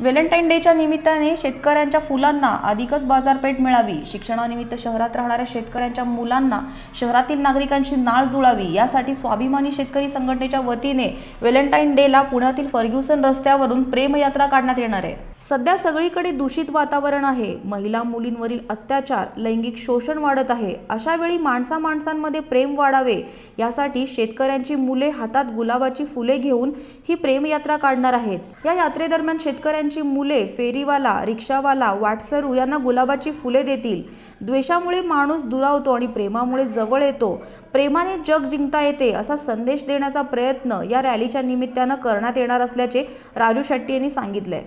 Valentine डेच्या निमित्ताने शेतकऱ्यांच्या फुलांना अधिकच बाजारपेठ मिळावी. शिक्षणानिमित्त शहरात राहणाऱ्या शेतकऱ्यांच्या मुलांना शहरातील नागरिकांशी नाळ जुळावी यासाठी स्वाभिमानी शेतकरी संघटनेच्या वतीने व्हॅलेंटाईन डेला पुण्यातील फर्ग्युसन रस्त्यावरून प्रेमयात्रा काढण्यात येणार आहे. सध्या सगळीकडे दूषित वातावरण आहे. महिला मुलींवरील अत्याचार लैंगिक शोषण वाढत आहे. अशा वेळी माणसा माणसांमध्ये प्रेम वाढावे यासाठी शेतकऱ्यांची मुले हातात गुलाबाची फुले घेऊन ही प्रेमयात्रा काढणार आहेत. या यात्रेदरम्यान शेतकऱ्यांची मुले फेरीवाला रिक्षावाला वाटसरू यांना गुलाबाची फुले देतील. द्वेषामुळे माणूस दुरावतो आणि प्रेमामुळे जवळ येतो. प्रेमाने जग जिंकता येते असा संदेश देण्याचा प्रयत्न या रॅलीच्या निमित्तानं करण्यात येणार असल्याचे राजू शेट्टी यांनी सांगितले